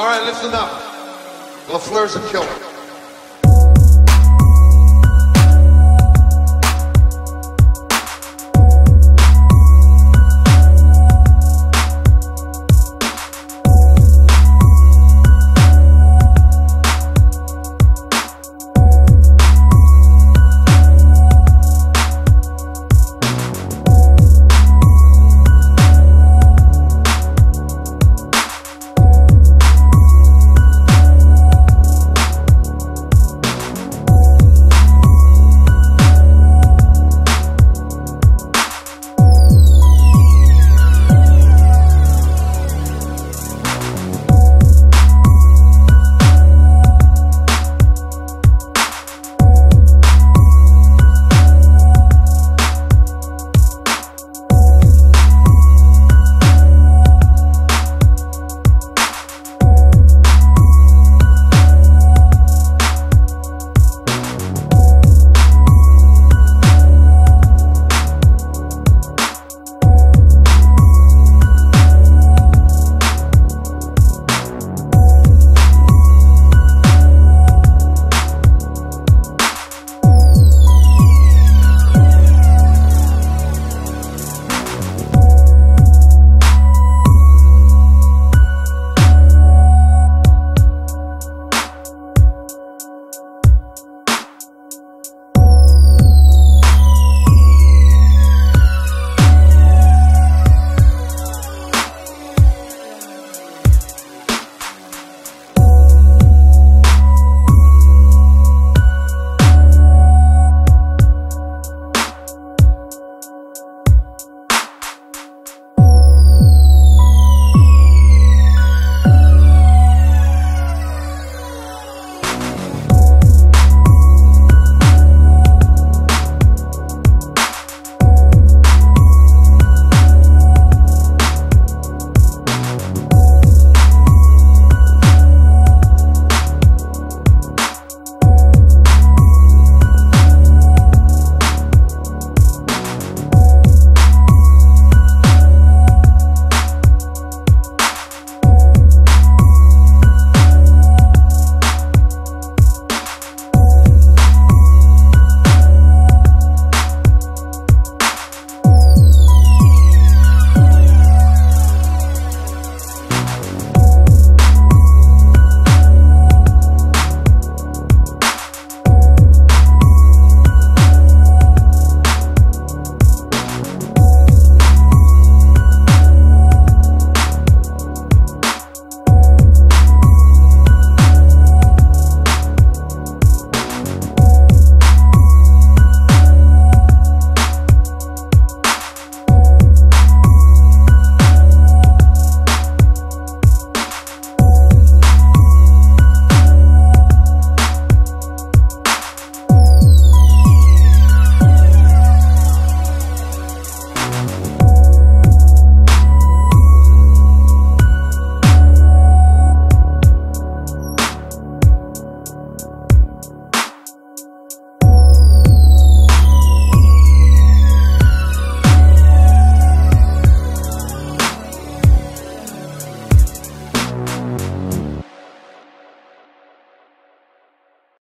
All right, listen up. LaFleur's a killer.